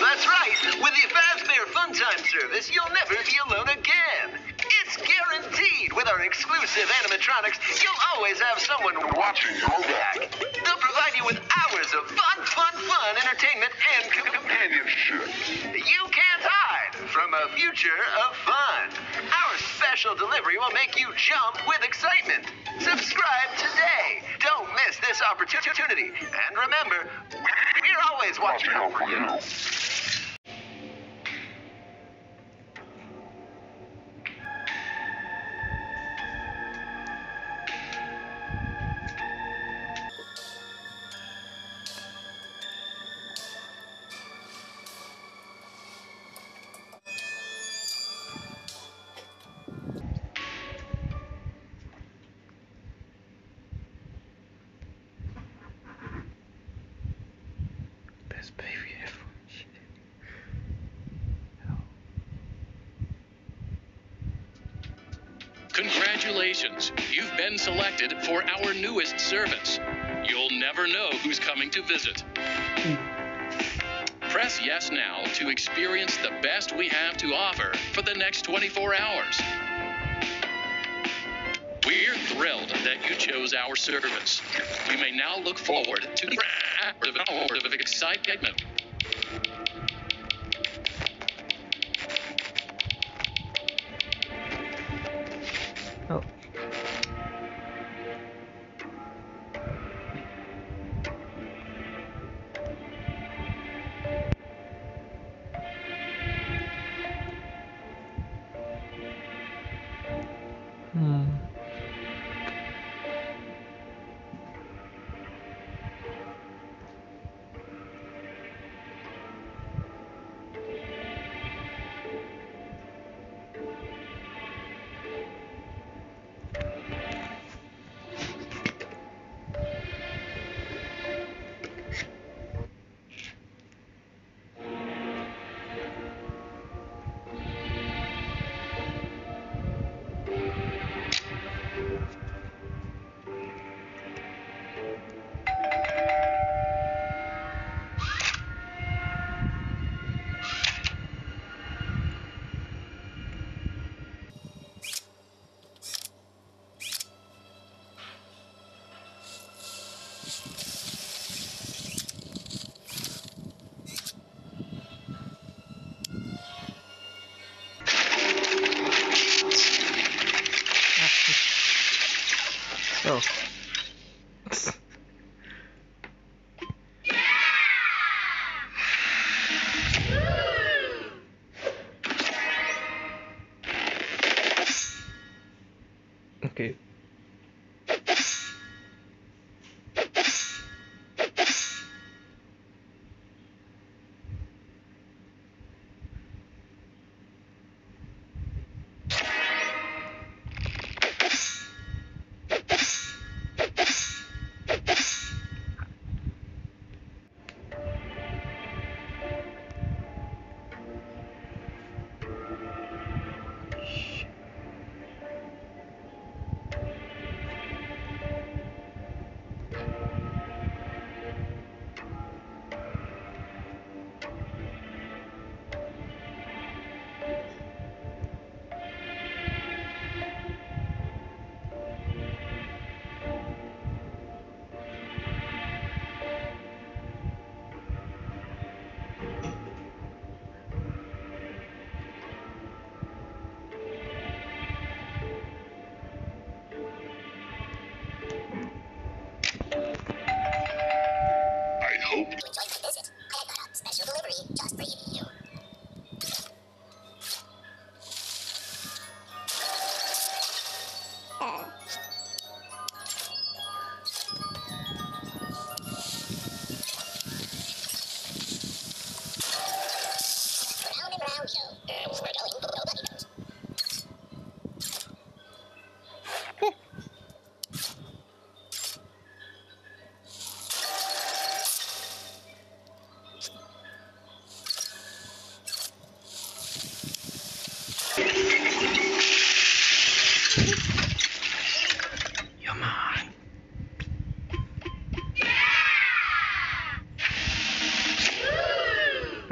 That's right. With the Fazbear Fun Time service, you'll never be alone again. Our exclusive animatronics, you'll always have someone watching your back. They'll provide you with hours of fun, fun, fun entertainment and companionship. You can't hide from a future of fun. Our special delivery will make you jump with excitement. Subscribe today. Don't miss this opportunity. And remember, we're always watching out for you. Best baby ever. Congratulations! You've been selected for our newest service. You'll never know who's coming to visit. Press yes now to experience the best we have to offer for the next 24 hours. We're thrilled that you chose our service. You may now look forward to the hour of excitement. Oh.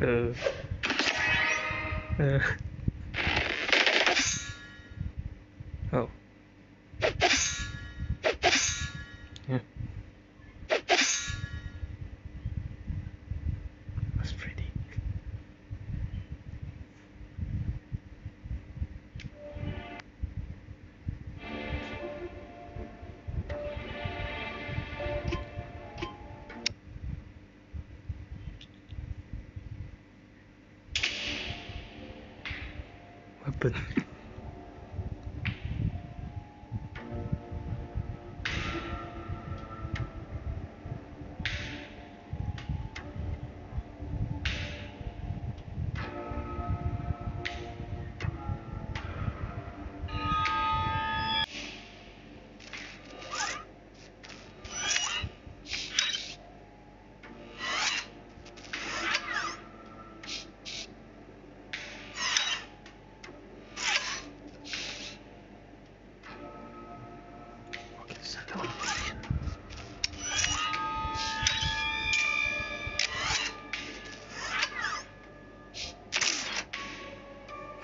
呃，嗯、呃。Weapon.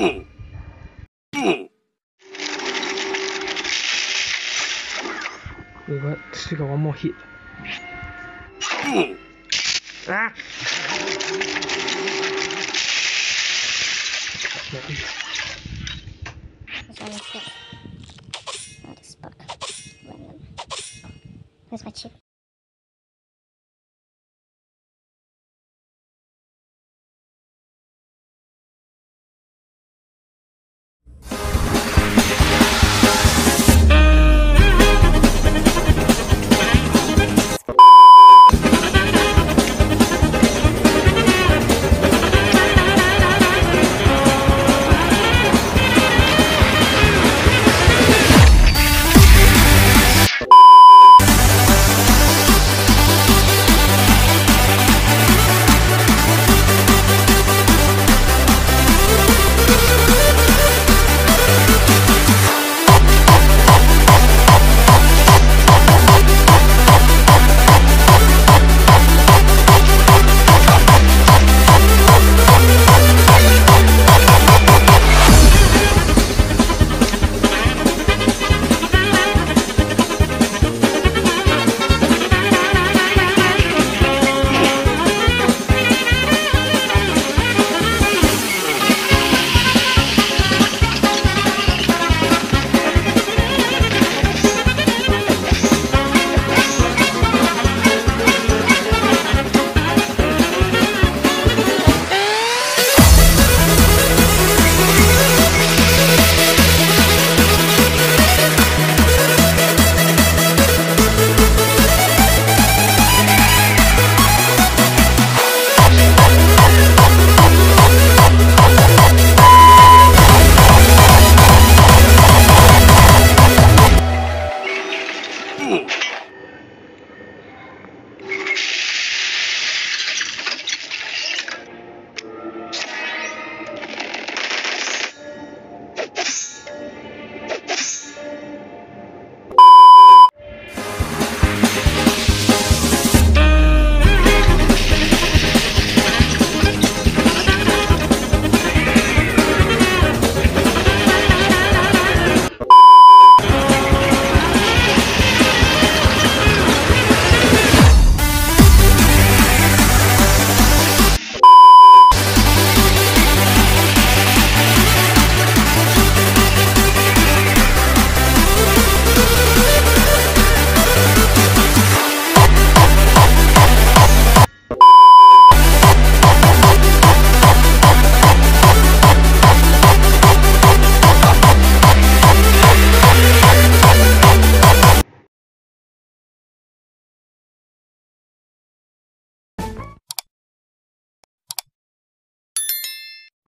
Boom! We got, still got one more hit. Ah!